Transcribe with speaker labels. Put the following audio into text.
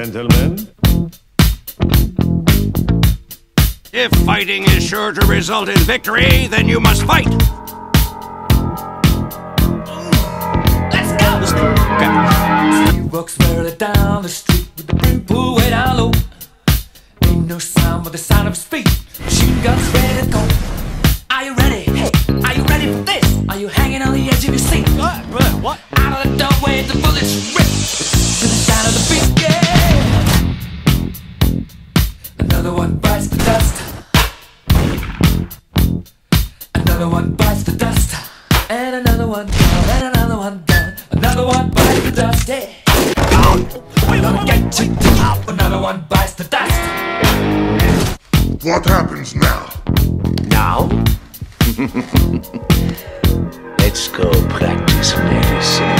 Speaker 1: Gentlemen?
Speaker 2: If fighting is sure to result in victory, then you must fight.
Speaker 3: Let's go! He walks further down the street with the brim pulled way down low. Ain't no sound but the sound of his Another one bites the dust. And another one down, and another one down. Another one bites the dust. Yeah. Gonna get you down. Another one bites the dust.
Speaker 4: What happens now?
Speaker 5: Now? Let's go practice medicine.